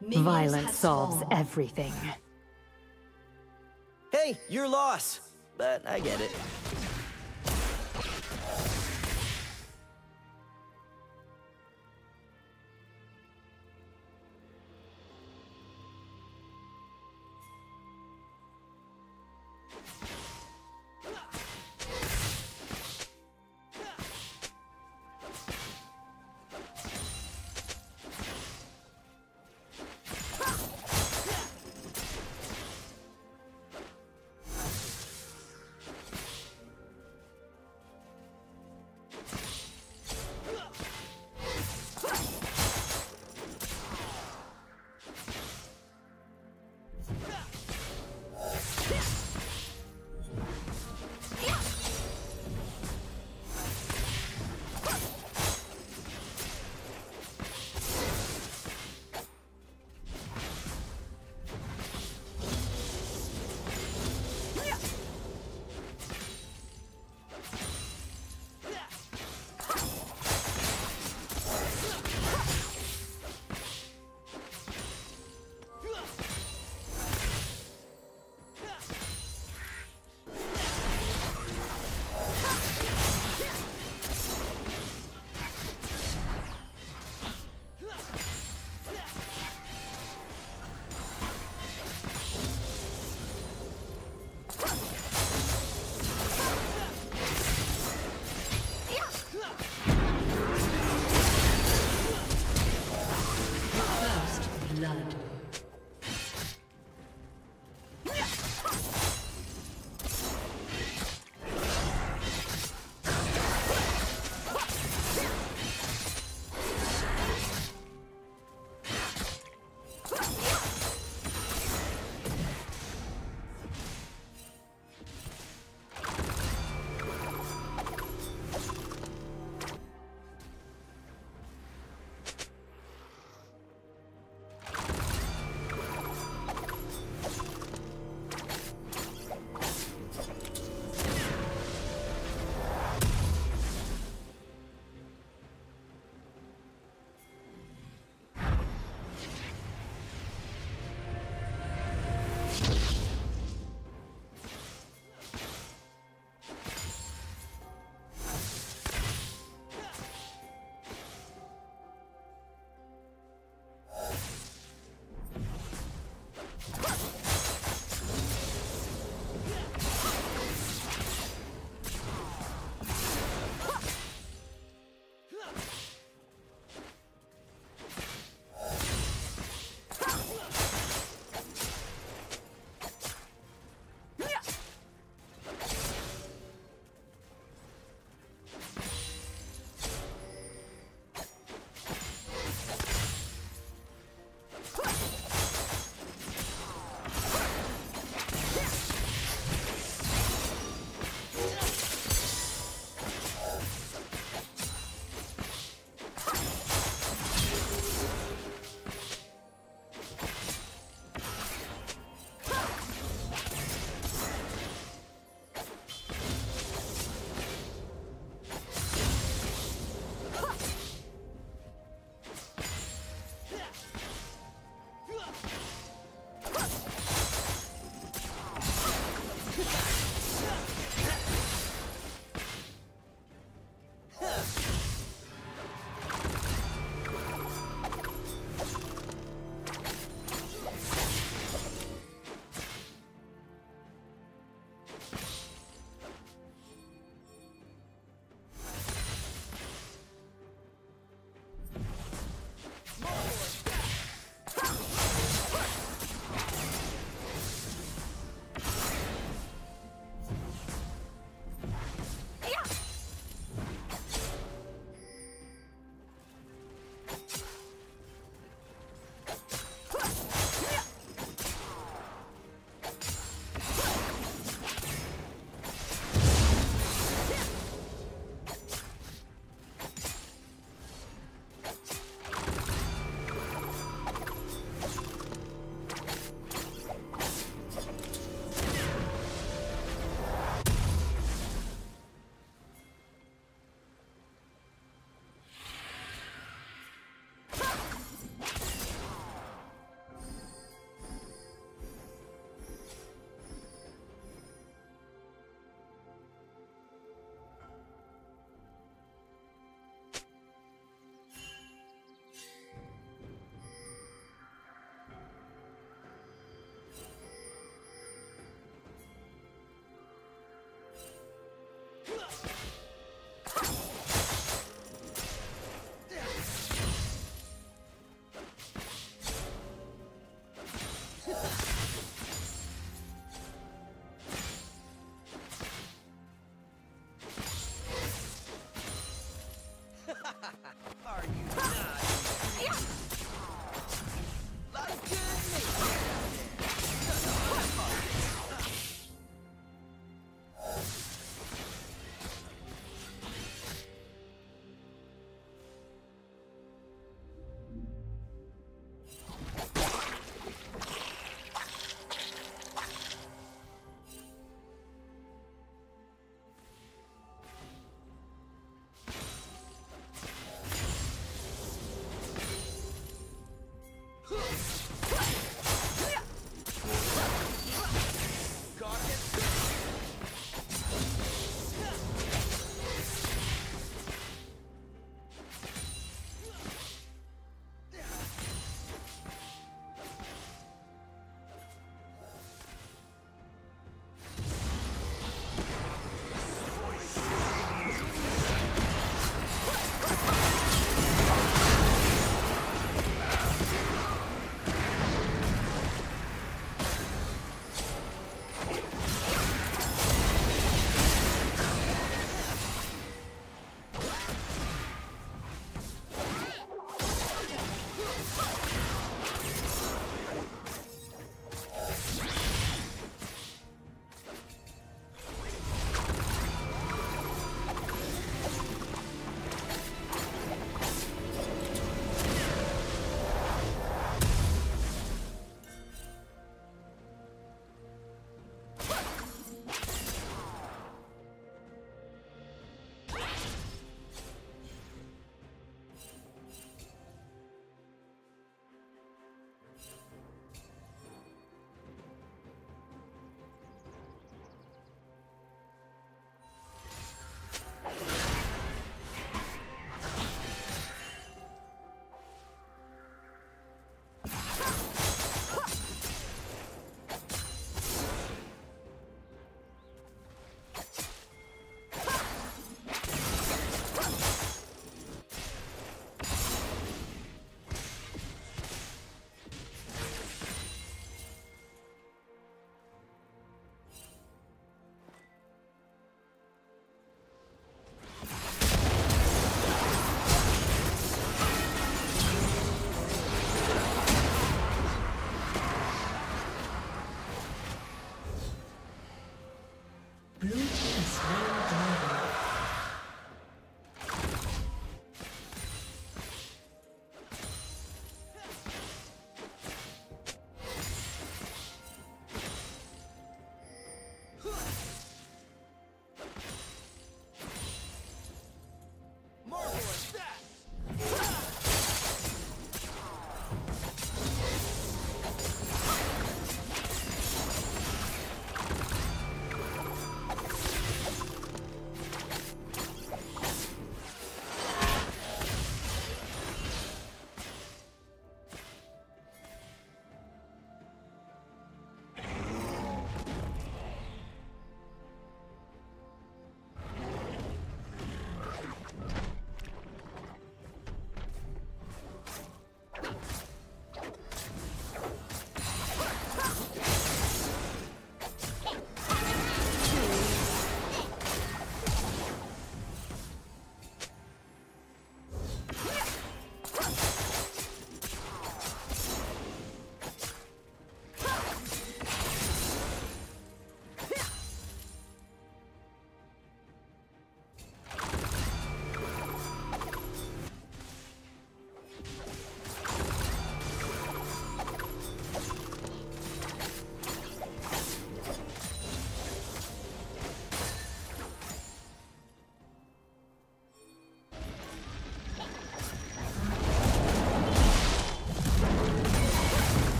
Minions Violence solves spawned. everything. Hey, your loss. But I get it.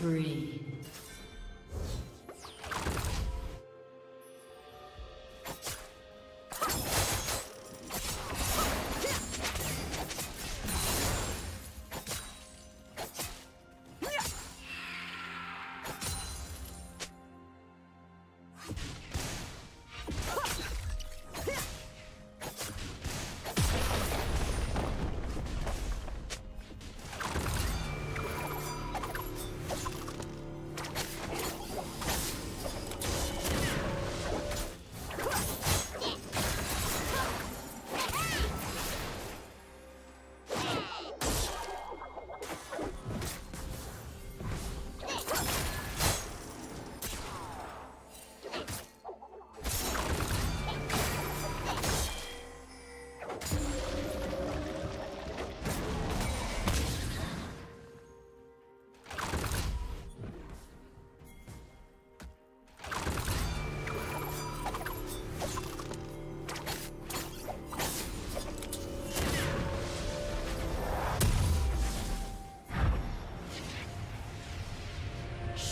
Spree.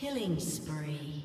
Killing spree.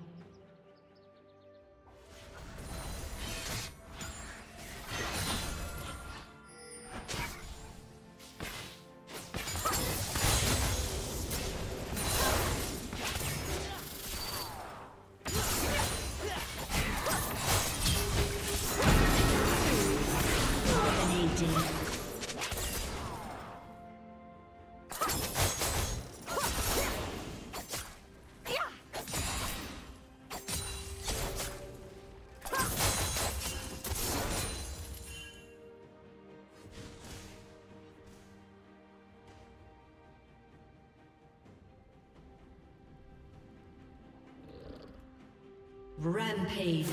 Rampage.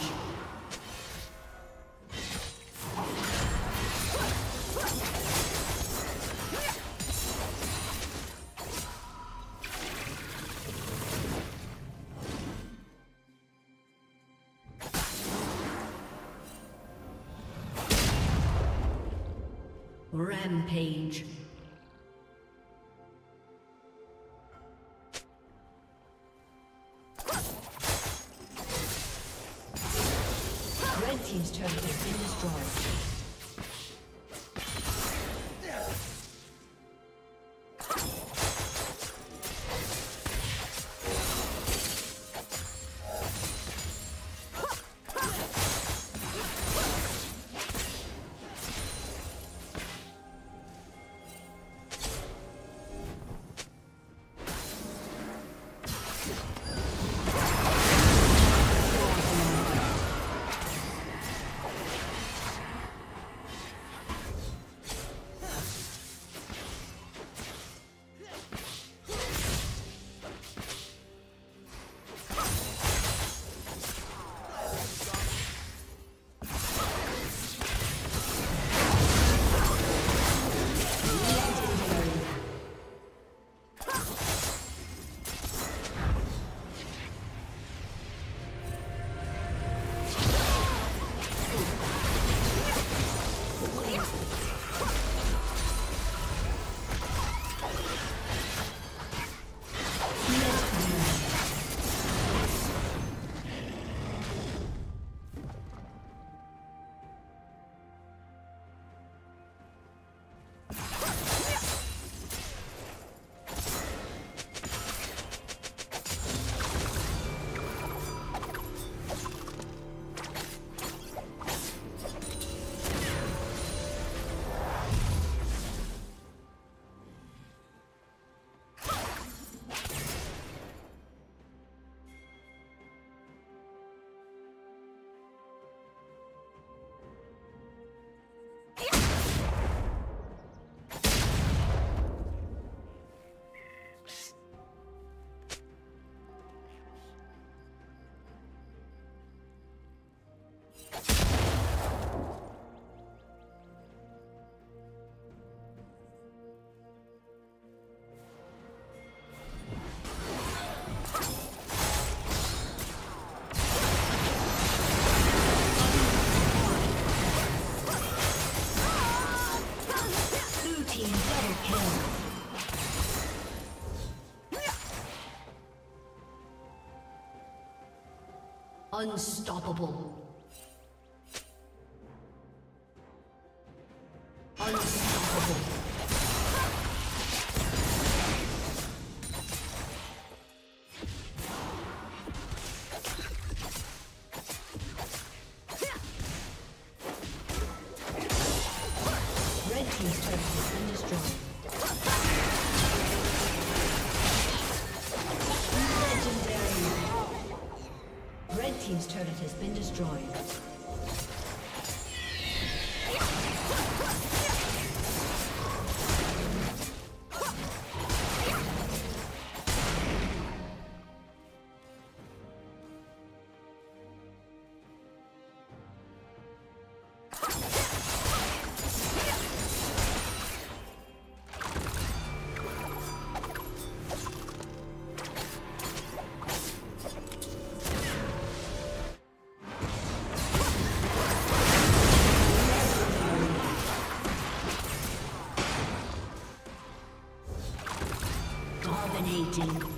Unstoppable. Dominating.